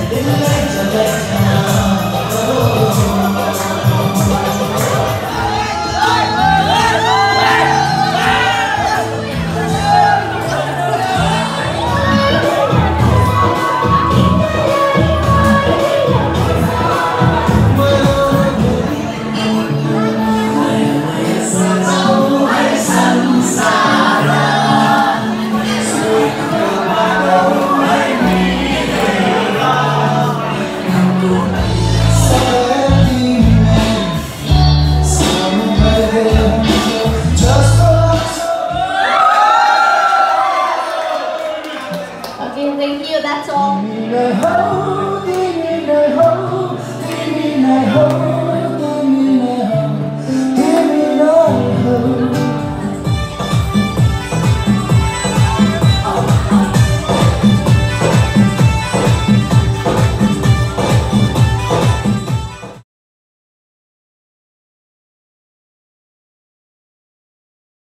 Okay, thank you. That's all.